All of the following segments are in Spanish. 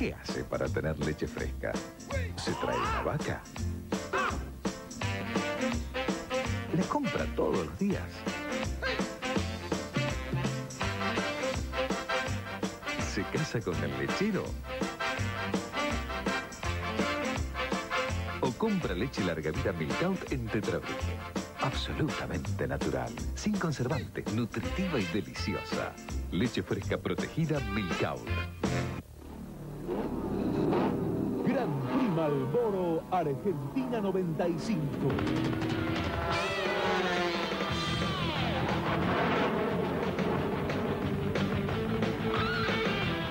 ¿Qué hace para tener leche fresca? ¿Se trae una vaca? ¿Le compra todos los días? ¿Se casa con el lechero? ¿O compra leche larga vida Milkout en Tetrabric? Absolutamente natural, sin conservante, nutritiva y deliciosa. Leche fresca protegida Milkout. Argentina 95.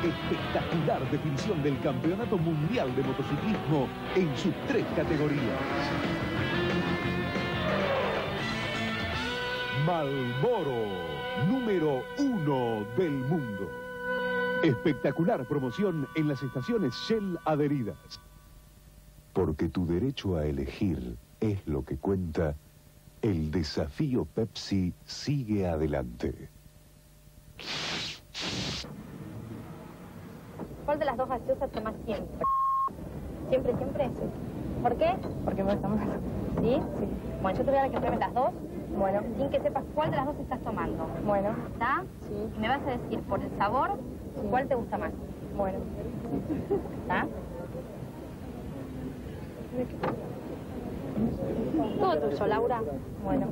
Espectacular definición del Campeonato Mundial de Motociclismo en sus tres categorías. Malboro, número uno del mundo. Espectacular promoción en las estaciones Shell adheridas. Porque tu derecho a elegir es lo que cuenta, el desafío Pepsi sigue adelante. ¿Cuál de las dos gaseosas tomas siempre? ¿Siempre, siempre? Sí. ¿Por qué? Porque me gusta más. ¿Sí? Sí. Bueno, yo te voy a dar que pruebes las dos. Bueno. Sin que sepas cuál de las dos estás tomando. Bueno. ¿Está? Sí. Y me vas a decir por el sabor cuál te gusta más. Bueno. ¿Está? Todo tuyo, Laura. Bueno.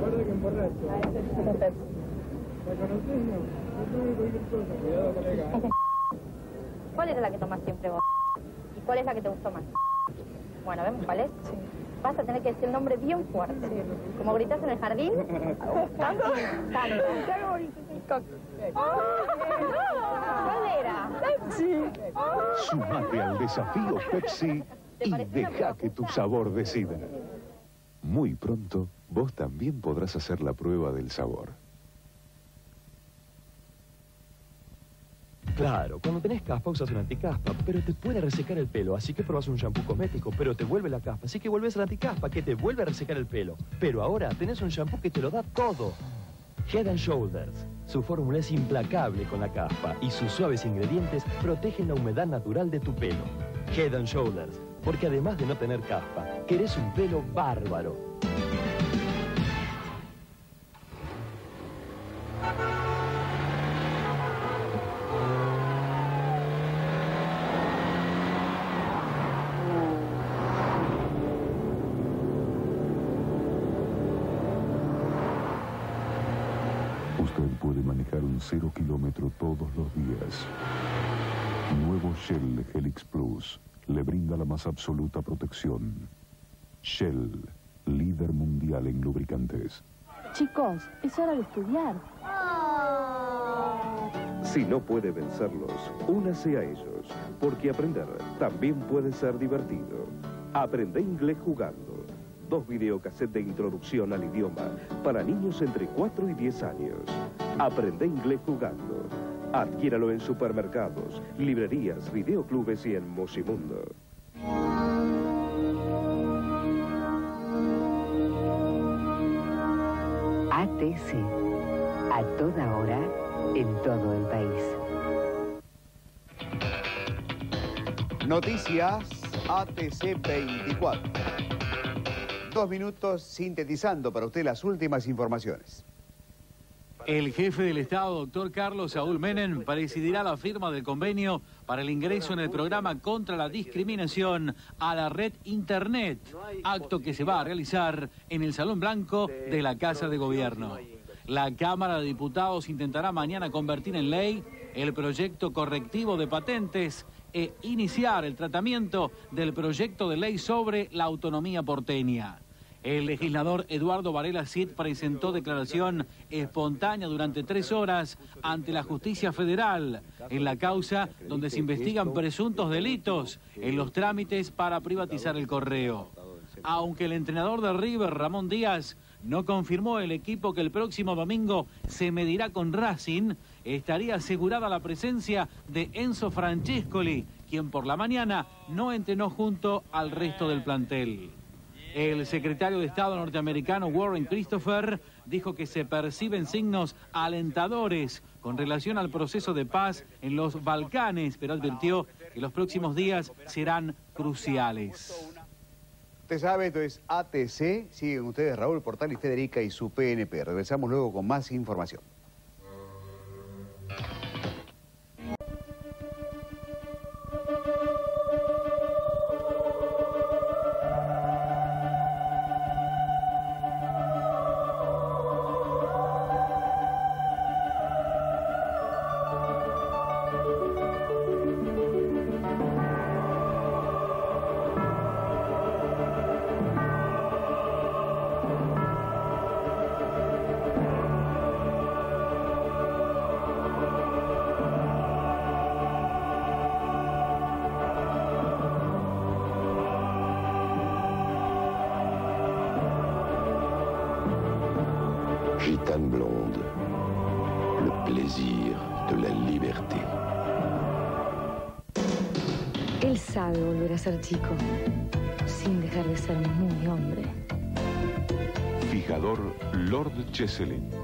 Guarda que emborracho. ¿La conoces? No. No tengo cualquier cosa. Cuidado, colega. ¿Cuál era la que tomas siempre vos? ¿Y cuál es la que te gustó más? Bueno, ¿vemos cuál es? Sí. Vas a tener que decir el nombre bien fuerte. Como gritas en el jardín. ¿Tanto? Tanto. ¿Cuál era? Sumate al desafío Pepsi y deja que tu sabor decida. Muy pronto, vos también podrás hacer la prueba del sabor. Claro, cuando tenés caspa usas un anticaspa, pero te puede resecar el pelo, así que probas un shampoo cosmético, pero te vuelve la caspa, así que vuelves al anticaspa, que te vuelve a resecar el pelo. Pero ahora tenés un shampoo que te lo da todo. Head and Shoulders. Su fórmula es implacable con la caspa y sus suaves ingredientes protegen la humedad natural de tu pelo. Head and Shoulders, porque además de no tener caspa, querés un pelo bárbaro. Manejar un cero kilómetro todos los días. Nuevo Shell Helix Plus le brinda la más absoluta protección. Shell, líder mundial en lubricantes. Chicos, es hora de estudiar. Si no puede vencerlos, únase a ellos, porque aprender también puede ser divertido. Aprende inglés jugando. Dos videocassettes de introducción al idioma para niños entre 4 y 10 años. Aprende inglés jugando. Adquiéralo en supermercados, librerías, videoclubes y en Musimundo. ATC. A toda hora, en todo el país. Noticias ATC 24. Dos minutos sintetizando para usted las últimas informaciones. El jefe del Estado, doctor Carlos Saúl Menem, presidirá la firma del convenio para el ingreso en el programa contra la discriminación a la red Internet, acto que se va a realizar en el Salón Blanco de la Casa de Gobierno. La Cámara de Diputados intentará mañana convertir en ley el proyecto correctivo de patentes e iniciar el tratamiento del proyecto de ley sobre la autonomía porteña. El legislador Eduardo Varela Cid presentó declaración espontánea durante tres horas ante la justicia federal en la causa donde se investigan presuntos delitos en los trámites para privatizar el correo. Aunque el entrenador de River, Ramón Díaz, no confirmó el equipo que el próximo domingo se medirá con Racing, estaría asegurada la presencia de Enzo Francescoli, quien por la mañana no entrenó junto al resto del plantel. El secretario de Estado norteamericano Warren Christopher dijo que se perciben signos alentadores con relación al proceso de paz en los Balcanes, pero advirtió que los próximos días serán cruciales. Usted sabe, esto es ATC. Siguen ustedes Raúl Portal y Federica y su PNP. Regresamos luego con más información. Sabe volver a ser chico, sin dejar de ser muy hombre. Fijador Lord Cheselin.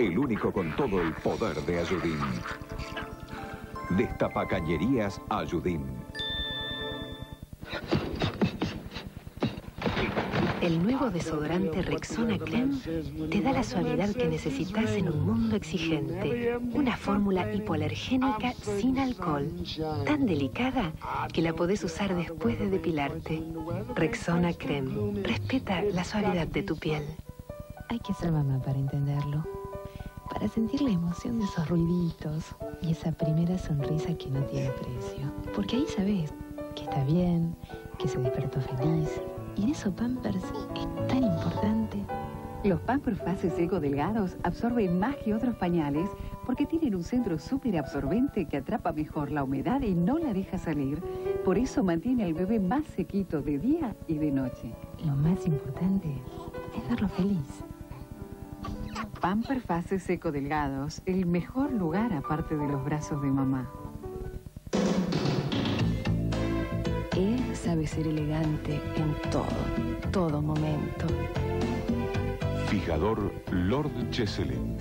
El único con todo el poder de Ayudín. Destapa Cañerías Ayudín. El nuevo desodorante Rexona Creme te da la suavidad que necesitas en un mundo exigente. Una fórmula hipoalergénica sin alcohol, tan delicada que la podés usar después de depilarte. Rexona Creme respeta la suavidad de tu piel. Hay que ser mamá para entenderlo. Para sentir la emoción de esos ruiditos y esa primera sonrisa que no tiene precio. Porque ahí sabes que está bien, que se despertó feliz. Y eso Pampers es tan importante. Los Pampers Fase Seco Delgados absorben más que otros pañales porque tienen un centro súper absorbente que atrapa mejor la humedad y no la deja salir. Por eso mantiene al bebé más sequito de día y de noche. Lo más importante es verlo feliz. Pamper Fase Seco Delgados, el mejor lugar aparte de los brazos de mamá. Él sabe ser elegante en todo, todo momento. Fijador Lord Cheselin.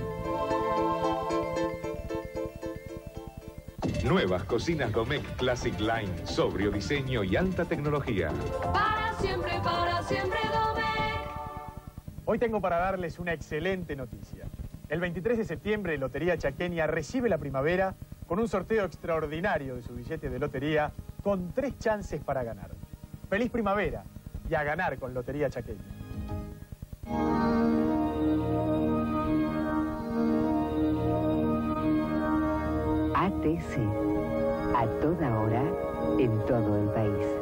Nuevas cocinas Domecq Classic Line, sobrio diseño y alta tecnología. Para siempre, para siempre, Domecq. Hoy tengo para darles una excelente noticia. El 23 de septiembre, Lotería Chaqueña recibe la primavera con un sorteo extraordinario de su billete de lotería con tres chances para ganar. ¡Feliz primavera! Y a ganar con Lotería Chaqueña. ATC. A toda hora, en todo el país.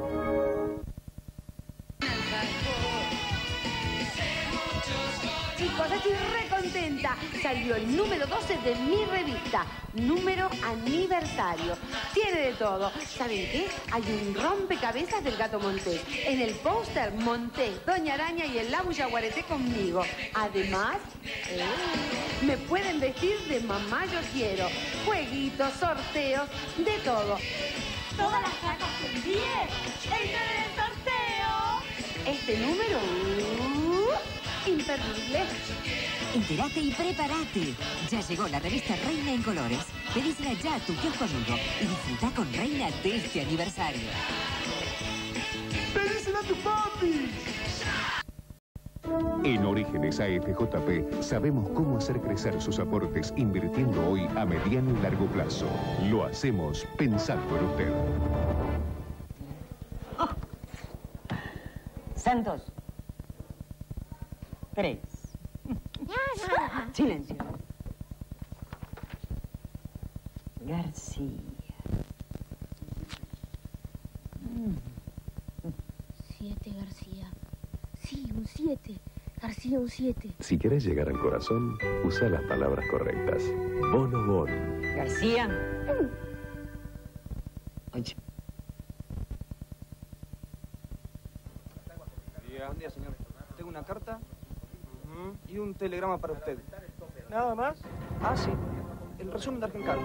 El número 12 de mi revista, número aniversario. Tiene de todo. ¿Saben qué? Hay un rompecabezas del gato Montés. En el póster Montés, Doña Araña y el Labu Yaguareté conmigo. Además, eh, me pueden vestir de mamá yo quiero. Jueguitos, sorteos, de todo. Todas las sacas en 10. ¡Ese es el sorteo! Este número... imperdible. Entérate y prepárate. Ya llegó la revista Reina en Colores. Pedísela ya a tu kiosco amigo y disfruta con Reina de este aniversario. ¡Pedísela a tu papi! En Orígenes AFJP sabemos cómo hacer crecer sus aportes invirtiendo hoy a mediano y largo plazo. Lo hacemos pensando en usted. Santos. Tres. Silencio. García. Siete, García. Sí, un siete. García, un siete. Si querés llegar al corazón, usa las palabras correctas. Bono Bono. García. Buen día, señor. Y un telegrama para usted. ¿Nada más? Ah, sí. El resumen de Argencar.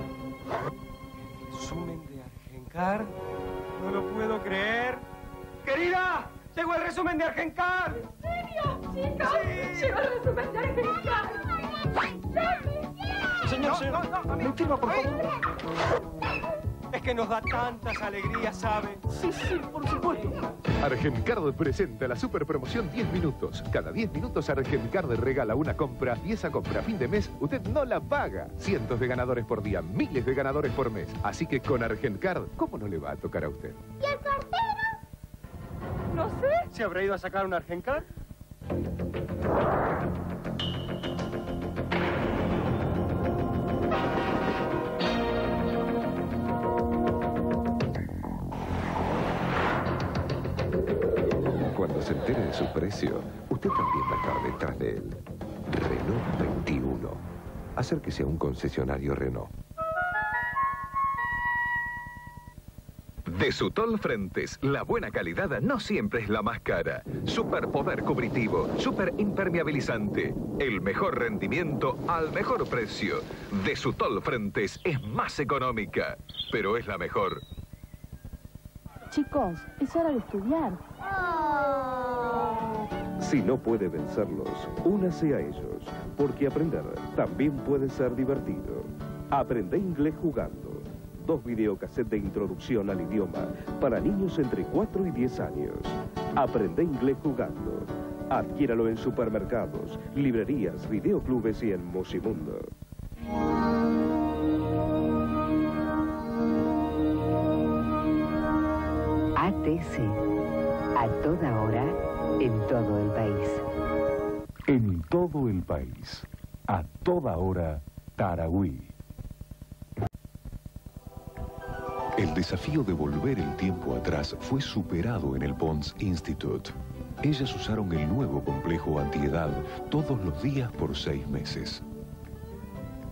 ¿Resumen de Argencar? No lo puedo creer. ¡Querida! ¡Llegó el resumen de Argencar! ¿En serio, chicos? Llegó el resumen de Argencar. Señor, señor, ¿me firma, por favor? Es que nos da tantas alegrías, ¿sabe? Sí, sí, por supuesto. Argencard presenta la super promoción 10 minutos. Cada 10 minutos Argencard regala una compra y esa compra a fin de mes usted no la paga. Cientos de ganadores por día, miles de ganadores por mes. Así que con Argencard, ¿cómo no le va a tocar a usted? ¿Y el portero? No sé. ¿Se habrá ido a sacar un Argencar? De su precio, usted también va a estar detrás de él. Renault 21. Acérquese a un concesionario Renault. De Sutol Frentes, la buena calidad no siempre es la más cara. Superpoder cubritivo, super impermeabilizante. El mejor rendimiento al mejor precio. De Sutol Frentes es más económica, pero es la mejor. Chicos, es hora de estudiar. Si no puede vencerlos, únase a ellos, porque aprender también puede ser divertido. Aprende inglés jugando. Dos videocassettes de introducción al idioma para niños entre 4 y 10 años. Aprende inglés jugando. Adquiéralo en supermercados, librerías, videoclubes y en Musimundo. ATC. A toda hora, en todo el país. En todo el país, a toda hora, Tarahui. El desafío de volver el tiempo atrás fue superado en el Pons Institute. Ellas usaron el nuevo complejo antiedad todos los días por seis meses.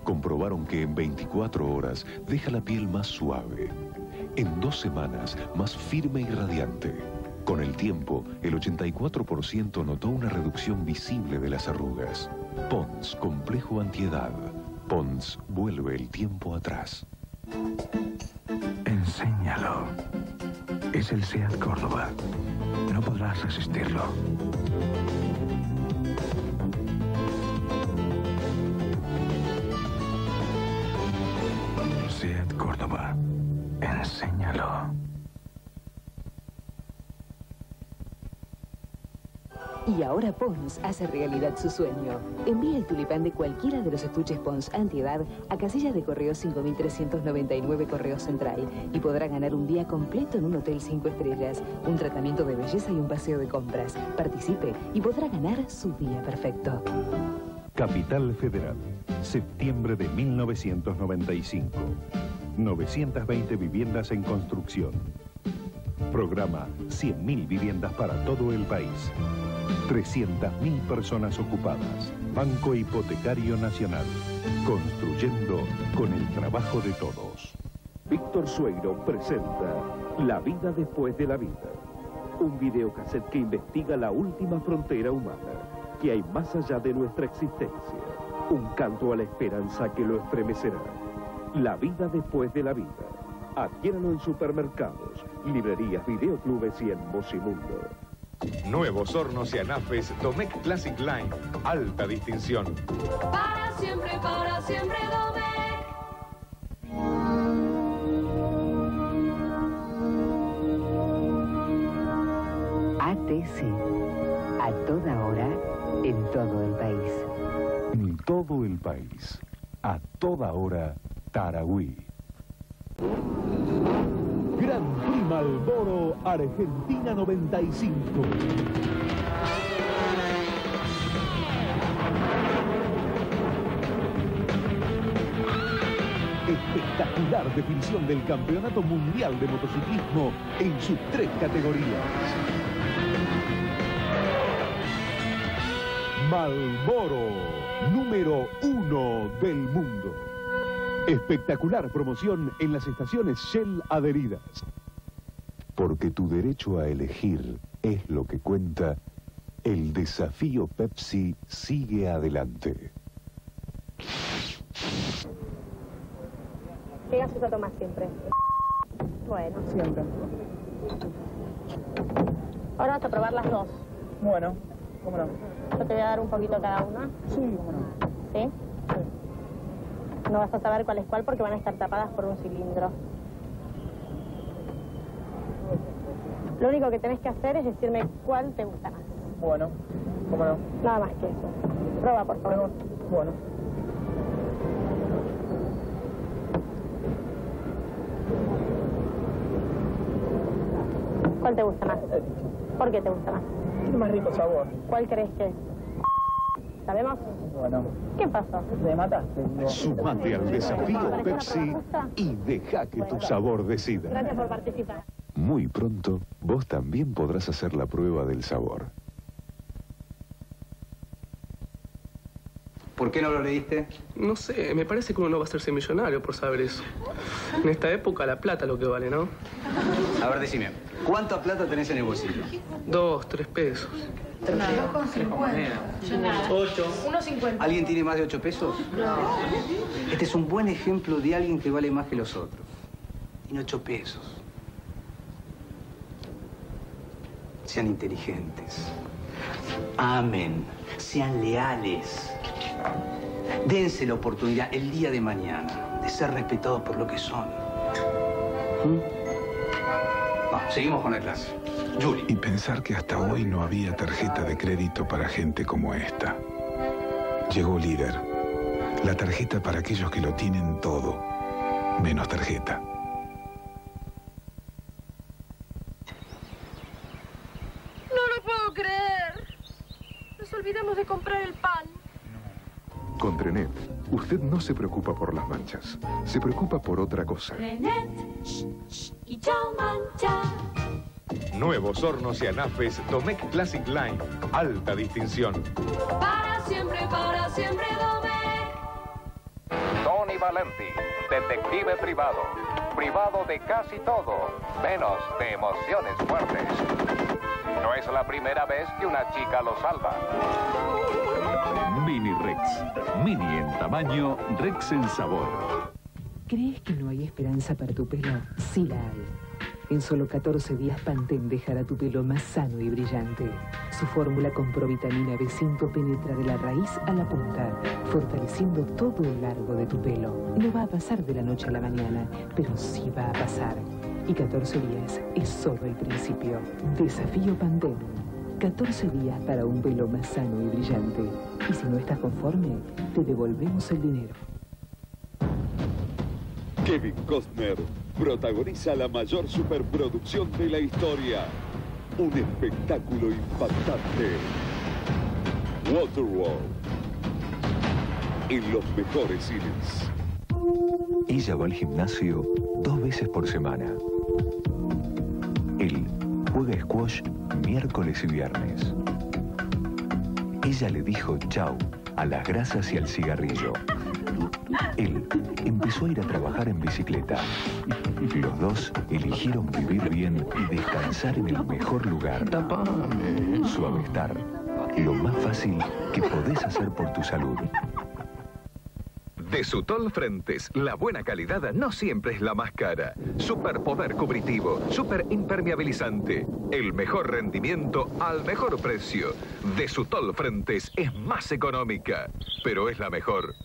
Comprobaron que en 24 horas deja la piel más suave. En dos semanas, más firme y radiante. Con el tiempo, el 84% notó una reducción visible de las arrugas. Pons Complejo Antiedad. Pons vuelve el tiempo atrás. Enséñalo. Es el SEAT Córdoba. No podrás resistirlo. Y ahora Pons hace realidad su sueño. Envía el tulipán de cualquiera de los estuches Pons Antiedad a casilla de correo 5399 Correo Central y podrá ganar un día completo en un hotel 5 estrellas, un tratamiento de belleza y un paseo de compras. Participe y podrá ganar su día perfecto. Capital Federal, septiembre de 1995. 920 viviendas en construcción. Programa 100.000 viviendas para todo el país. 300.000 personas ocupadas. Banco Hipotecario Nacional. Construyendo con el trabajo de todos. Víctor Sueiro presenta La vida después de la vida. Un videocassette que investiga la última frontera humana, que hay más allá de nuestra existencia. Un canto a la esperanza que lo estremecerá. La vida después de la vida. Adquiéralo en supermercados, librerías, videoclubes y en Musimundo. Nuevos hornos y anafes Domec Classic Line. Alta distinción. Para siempre, para siempre, Domecq. ATC. A toda hora, en todo el país. En todo el país, a toda hora, Tarahui. Malboro Argentina 95. Espectacular definición del Campeonato Mundial de Motociclismo en sus tres categorías. Malboro, número uno del mundo. Espectacular promoción en las estaciones Shell adheridas. Porque tu derecho a elegir es lo que cuenta, el desafío Pepsi sigue adelante. ¿Qué gaseosa tomas siempre? Bueno. Siempre. Ahora vas a probar las dos. Bueno, cómo no. Yo te voy a dar un poquito cada una. Sí, cómo no. ¿Sí? No vas a saber cuál es cuál porque van a estar tapadas por un cilindro. Lo único que tenés que hacer es decirme cuál te gusta más. Bueno, cómo no. Nada más que eso. Prueba, por favor. Bueno. ¿Cuál te gusta más? ¿Por qué te gusta más? Tiene más rico sabor. ¿Cuál crees que es? ¿Sabemos? Bueno. ¿Qué pasó? Te mataste. Sumate al desafío Pepsi y deja que tu sabor decida. Gracias por participar. Muy pronto, vos también podrás hacer la prueba del sabor. ¿Por qué no lo leíste? No sé, me parece que uno no va a hacerse millonario por saber eso. En esta época la plata es lo que vale, ¿no? A ver, decime, ¿cuánta plata tenés en el bolsillo? Dos, tres pesos. Ocho. 1.50. ¿Alguien tiene más de ocho pesos? Este es un buen ejemplo de alguien que vale más que los otros. Tiene ocho pesos. Sean inteligentes. Amen. Sean leales. Dense la oportunidad el día de mañana de ser respetados por lo que son. ¿Mm? Seguimos con la clase. Julie. Y pensar que hasta hoy no había tarjeta de crédito para gente como esta. Llegó líder. La tarjeta para aquellos que lo tienen todo, menos tarjeta. No se preocupa por las manchas, se preocupa por otra cosa. Y chao mancha. Nuevos hornos y anafes Domec Classic Line. Alta distinción. Para siempre, para siempre, Domecq. Tony Valenti, detective privado. Privado de casi todo, menos de emociones fuertes. No es la primera vez que una chica lo salva. Mini Rex. Mini en tamaño, Rex en sabor. ¿Crees que no hay esperanza para tu pelo? Sí la hay. En solo 14 días Pantene dejará tu pelo más sano y brillante. Su fórmula con provitamina B5 penetra de la raíz a la punta, fortaleciendo todo el largo de tu pelo. No va a pasar de la noche a la mañana, pero sí va a pasar. Y 14 días es solo el principio. Desafío Pantene. 14 días para un pelo más sano y brillante. Y si no estás conforme, te devolvemos el dinero. Kevin Costner protagoniza la mayor superproducción de la historia. Un espectáculo impactante. Waterworld. En los mejores cines. Ella va al gimnasio dos veces por semana. Él juega squash miércoles y viernes. Ella le dijo chau a las grasas y al cigarrillo. Él empezó a ir a trabajar en bicicleta. Los dos eligieron vivir bien y descansar en el mejor lugar. Suavestar. Lo más fácil que podés hacer por tu salud. De Sutol Frentes, la buena calidad no siempre es la más cara. Superpoder cubritivo, super impermeabilizante. El mejor rendimiento al mejor precio. De Sutol Frentes es más económica, pero es la mejor.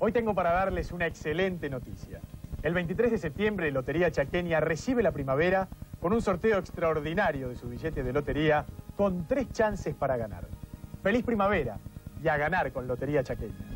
Hoy tengo para darles una excelente noticia. El 23 de septiembre, Lotería Chaqueña recibe la primavera con un sorteo extraordinario de su billete de lotería con tres chances para ganar. ¡Feliz primavera! Y a ganar con Lotería Chaqueña.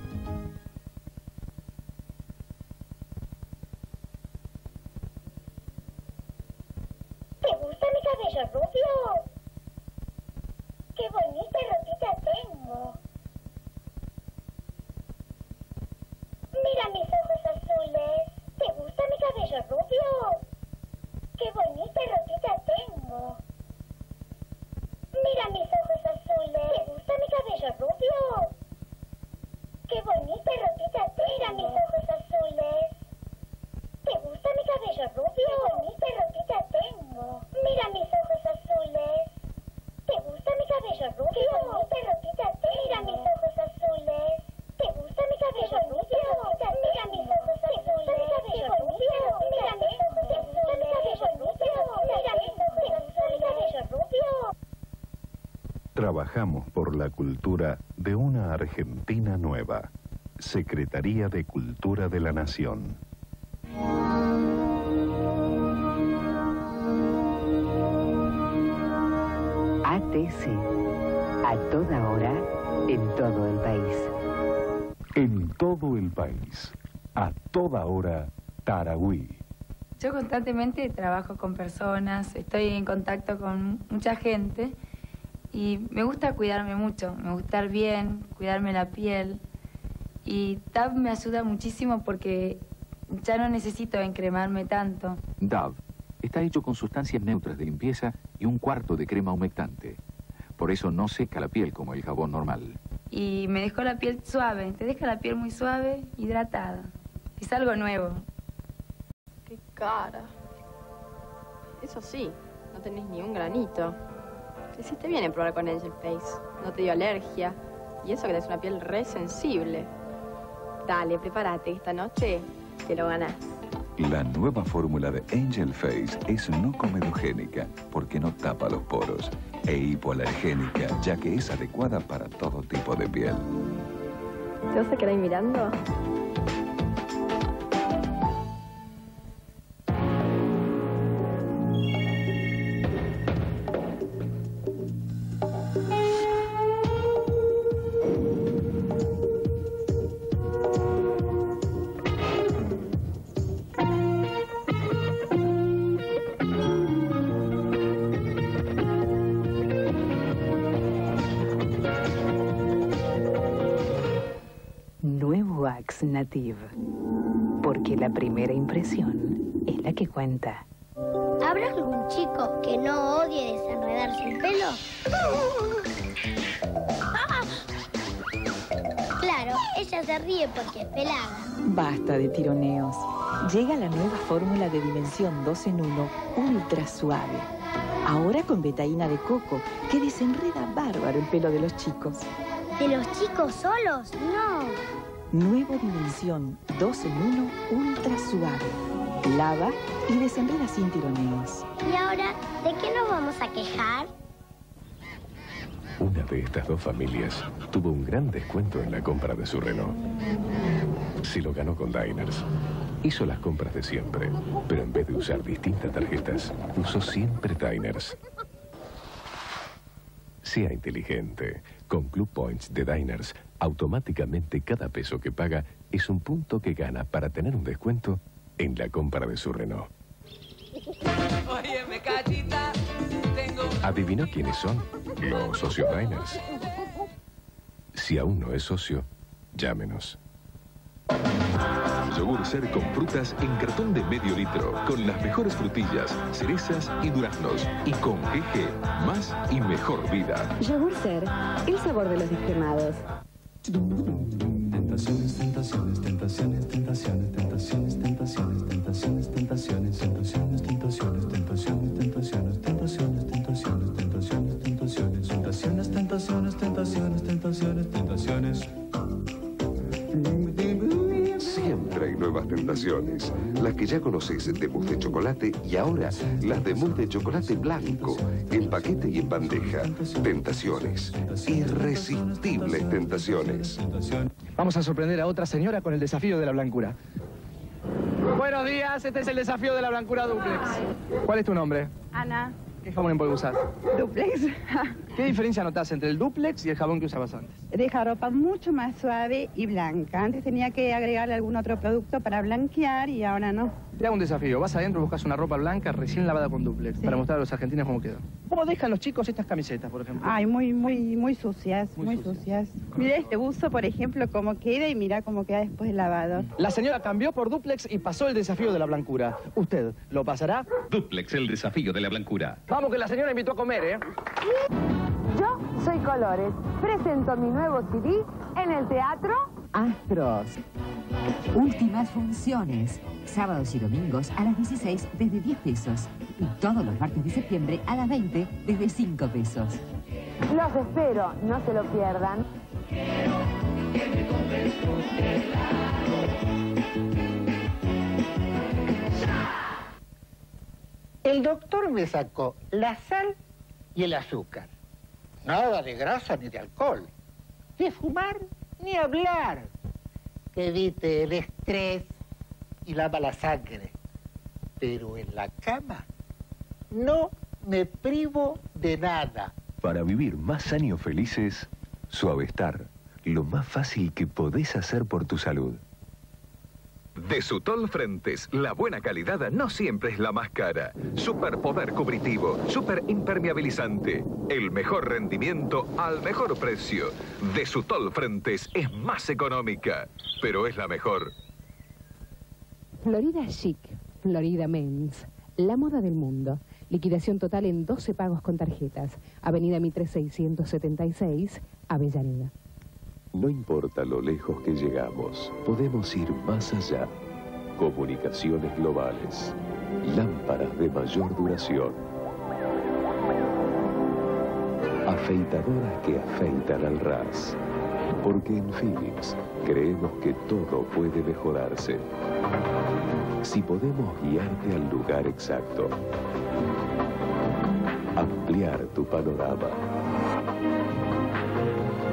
Trabajamos por la cultura de una Argentina nueva. Secretaría de Cultura de la Nación. ATC. A toda hora, en todo el país. En todo el país. A toda hora, Tarahui. Yo constantemente trabajo con personas, estoy en contacto con mucha gente y me gusta cuidarme mucho, me gusta estar bien, cuidarme la piel. Y TAB me ayuda muchísimo porque ya no necesito encremarme tanto. DAV está hecho con sustancias neutras de limpieza y un cuarto de crema humectante. Por eso no seca la piel como el jabón normal. Y me dejó la piel suave, te deja la piel muy suave, hidratada. Es algo nuevo. Qué cara. Eso sí, no tenés ni un granito. Te hiciste bien en probar con Angel Face. No te dio alergia. Y eso que tenés una piel re sensible. Dale, prepárate. Esta noche te lo ganás. La nueva fórmula de Angel Face es no comedogénica porque no tapa los poros e hipoalergénica ya que es adecuada para todo tipo de piel. ¿Te vas a quedar ahí mirando? Nuevo Axe Native. Porque la primera impresión es la que cuenta. ¿Habrá algún chico que no odie desenredarse el pelo? Claro, ella se ríe porque es pelada. Basta de tironeos. Llega la nueva fórmula de dimensión 2 en 1 ultra suave. Ahora con betaína de coco, que desenreda bárbaro el pelo de los chicos. ¿De los chicos solos? No. Nueva dimensión 2 en 1 ultra suave. Lava y desenreda sin tironeos. ¿Y ahora de qué nos vamos a quejar? Una de estas dos familias tuvo un gran descuento en la compra de su Renault. Si lo ganó con Diners. Hizo las compras de siempre, pero en vez de usar distintas tarjetas, usó siempre Diners. Sea inteligente. Con Club Points de Diners, automáticamente cada peso que paga es un punto que gana para tener un descuento en la compra de su Renault. Óyeme, cachita, tengo... ¿Adivinó quiénes son? Los socios Diners. Si aún no es socio, llámenos. Yogur Ser con frutas en cartón de medio litro, con las mejores frutillas, cerezas y duraznos. Y con GG, más y mejor vida. Yogur Ser, el sabor de los descremados. Tentaciones, tentaciones, tentaciones, tentaciones, tentaciones, tentaciones, tentaciones, tentaciones, tentaciones, tentaciones, Tentaciones. Las que ya conoces de mousse de chocolate y ahora las de mousse de chocolate blanco, en paquete y en bandeja. Tentaciones. Irresistibles tentaciones. Vamos a sorprender a otra señora con el desafío de la blancura. Buenos días, este es el desafío de la blancura duplex. ¿Cuál es tu nombre? Ana. ¿Qué jabón en polvo usar? Duplex. ¿Qué diferencia notas entre el duplex y el jabón que usabas antes? Deja ropa mucho más suave y blanca. Antes tenía que agregarle algún otro producto para blanquear y ahora no. Te hago un desafío. Vas adentro, buscas una ropa blanca recién lavada con duplex para mostrar a los argentinos cómo quedó. ¿Cómo dejan los chicos estas camisetas, por ejemplo? Ay, muy, muy, muy sucias, muy, sucias. Mira este buzo, por ejemplo, cómo queda y mira cómo queda después de lavado. La señora cambió por duplex y pasó el desafío de la blancura. ¿Usted lo pasará? Duplex, el desafío de la blancura. Vamos, que la señora invitó a comer, ¿eh? Yo soy Colores. Presento mi nuevo CD en el Teatro Astros. Últimas funciones. Sábados y domingos a las 16 desde 10 pesos. Y todos los martes de septiembre a las 20 desde 5 pesos. Los espero, no se lo pierdan. El doctor me sacó la sal y el azúcar. Nada de grasa ni de alcohol. De fumar ni hablar. Que evite el estrés y la mala sangre. Pero en la cama no me privo de nada. Para vivir más años felices, Suavestar, lo más fácil que podés hacer por tu salud. De Sutol Frentes, la buena calidad no siempre es la más cara. Superpoder cubritivo, super impermeabilizante. El mejor rendimiento al mejor precio. De Sutol Frentes es más económica, pero es la mejor. Florida Chic, Florida Men's, la moda del mundo. Liquidación total en 12 pagos con tarjetas. Avenida Mitre 676, Avellaneda. No importa lo lejos que llegamos, podemos ir más allá. Comunicaciones globales. Lámparas de mayor duración. Afeitadoras que afeitan al ras. Porque en Philips creemos que todo puede mejorarse. Si podemos guiarte al lugar exacto. Ampliar tu panorama.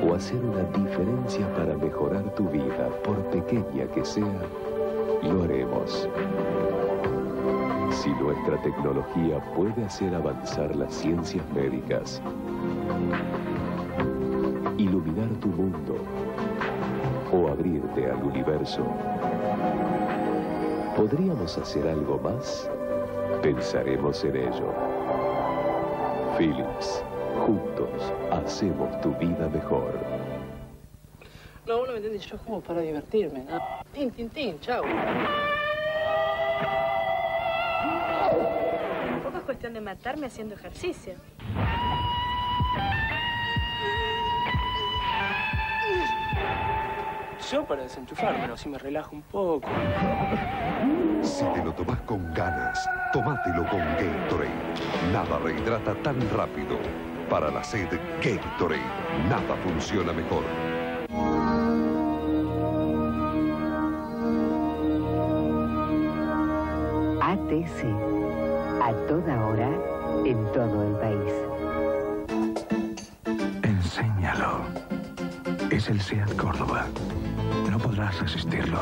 O hacer una diferencia para mejorar tu vida, por pequeña que sea, lo haremos. Si nuestra tecnología puede hacer avanzar las ciencias médicas, iluminar tu mundo o abrirte al universo, ¿podríamos hacer algo más? Pensaremos en ello. Philips, juntos hacemos tu vida mejor. No, vos no me entendés, yo juego para divertirme. ¿no? Tin, tin, tin, chao. Tampoco es cuestión de matarme haciendo ejercicio. Yo para desenchufarme, así me relajo un poco. Si te lo tomás con ganas, tomátelo con Gatorade. Nada rehidrata tan rápido. Para la sed, Gatorade. Nada funciona mejor. ATC. A toda hora, en todo el país. Enséñalo. Es el SEAT Córdoba. No podrás resistirlo.